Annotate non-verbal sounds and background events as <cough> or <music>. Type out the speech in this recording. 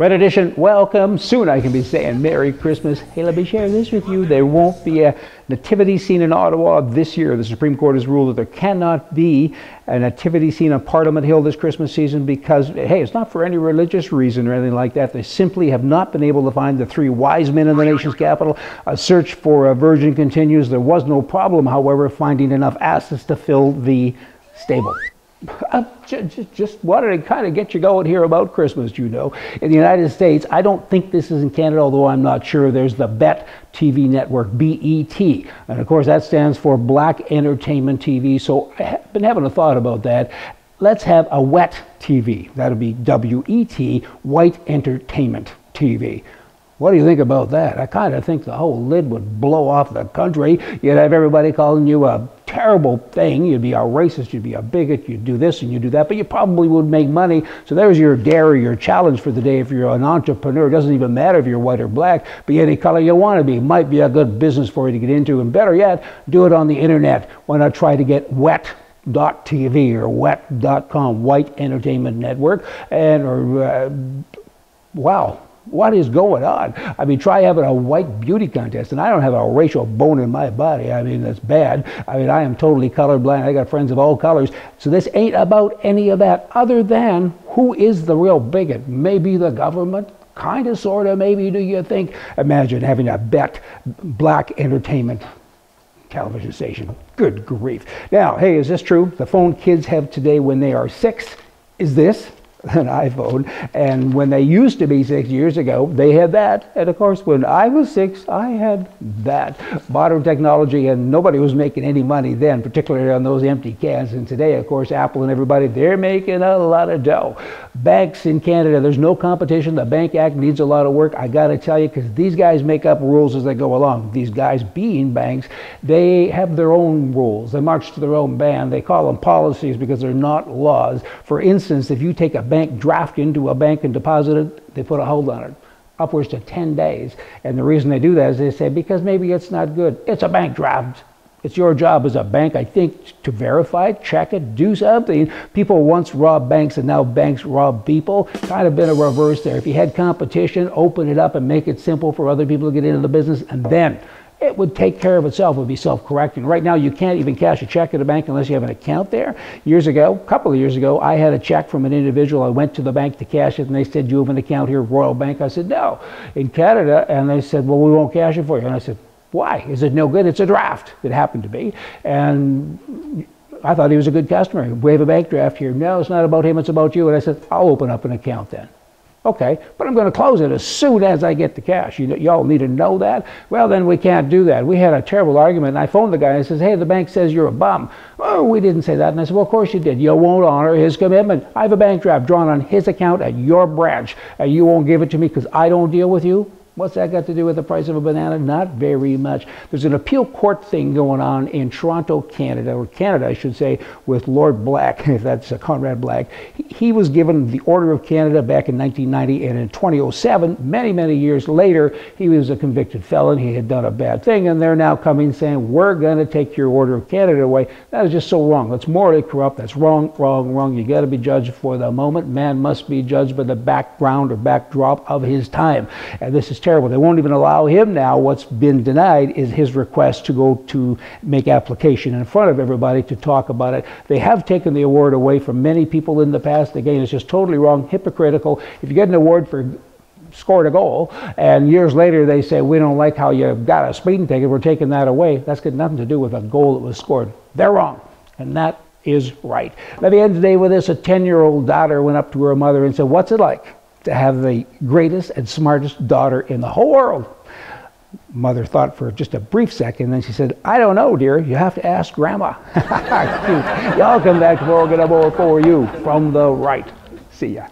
Right Edition, welcome. Soon I can be saying Merry Christmas. Hey, let me share this with you. There won't be a nativity scene in Ottawa this year. The Supreme Court has ruled that there cannot be a nativity scene on Parliament Hill this Christmas season because, hey, it's not for any religious reason or anything like that. They simply have not been able to find the three wise men in the nation's capital. A search for a virgin continues. There was no problem, however, finding enough asses to fill the stable. Just, just wanted to kind of get you going here about Christmas, you know. In the United States, I don't think this is in Canada, although I'm not sure. There's the BET TV network, BET. And of course, that stands for Black Entertainment TV. So I've been having a thought about that. Let's have a WET TV. That'll be W E T, White Entertainment TV. What do you think about that? I kind of think the whole lid would blow off the country. You'd have everybody calling you a terrible thing. You'd be a racist, you'd be a bigot, you'd do this and you'd do that, but you probably would make money. So there's your dare your challenge for the day. If you're an entrepreneur, it doesn't even matter if you're white or black, be any color you want to be. Might be a good business for you to get into. And better yet, do it on the internet. Why not try to get wet? .tv or wet.com white entertainment network and or uh, wow what is going on? I mean, try having a white beauty contest, and I don't have a racial bone in my body. I mean, that's bad. I mean, I am totally colorblind. I got friends of all colors. So this ain't about any of that, other than who is the real bigot? Maybe the government? Kind of, sort of, maybe, do you think? Imagine having a bet black entertainment television station. Good grief. Now, hey, is this true? The phone kids have today when they are six is this <laughs> an iPhone. And when they used to be six years ago, they had that. And of course, when I was six, I had that. Modern technology, and nobody was making any money then, particularly on those empty cans. And today, of course, Apple and everybody, they're making a lot of dough. Banks in Canada, there's no competition. The Bank Act needs a lot of work. I got to tell you, because these guys make up rules as they go along. These guys being banks, they have their own rules. They march to their own band. They call them policies because they're not laws. For instance, if you take a bank draft into a bank and deposit it, they put a hold on it upwards to 10 days. And the reason they do that is they say, because maybe it's not good. It's a bank draft. It's your job as a bank, I think, to verify, check it, do something. People once robbed banks and now banks rob people. Kind of been a reverse there. If you had competition, open it up and make it simple for other people to get into the business and then it would take care of itself. It would be self-correcting. Right now, you can't even cash a check at a bank unless you have an account there. Years ago, a couple of years ago, I had a check from an individual. I went to the bank to cash it, and they said, "Do you have an account here, Royal Bank?" I said, "No." In Canada, and they said, "Well, we won't cash it for you." And I said, "Why? Is it no good?" It's a draft. It happened to be, and I thought he was a good customer. We have a bank draft here. No, it's not about him. It's about you. And I said, "I'll open up an account then." Okay, but I'm going to close it as soon as I get the cash. You, y'all need to know that. Well, then we can't do that. We had a terrible argument, and I phoned the guy and says, "Hey, the bank says you're a bum." Oh, we didn't say that. And I said, "Well, of course you did. You won't honor his commitment. I have a bank draft drawn on his account at your branch, and you won't give it to me because I don't deal with you." What's that got to do with the price of a banana? Not very much. There's an appeal court thing going on in Toronto, Canada, or Canada, I should say, with Lord Black, <laughs> if that's uh, Conrad Black. He was given the Order of Canada back in 1990, and in 2007, many, many years later, he was a convicted felon. He had done a bad thing, and they're now coming saying, We're going to take your Order of Canada away. That is just so wrong. That's morally corrupt. That's wrong, wrong, wrong. You got to be judged for the moment. Man must be judged by the background or backdrop of his time. And this is terrible. Well they won't even allow him now. What's been denied is his request to go to make application in front of everybody to talk about it. They have taken the award away from many people in the past. Again, it's just totally wrong, hypocritical. If you get an award for scored a goal, and years later they say, we don't like how you got a speeding ticket, we're taking that away. That's got nothing to do with a goal that was scored. They're wrong. And that is right. Let me end today with this. A 10-year-old daughter went up to her mother and said, what's it like to have the greatest and smartest daughter in the whole world. Mother thought for just a brief second, then she said, I don't know, dear. You have to ask Grandma. <laughs> Y'all come back tomorrow, get a more for you from the right. See ya.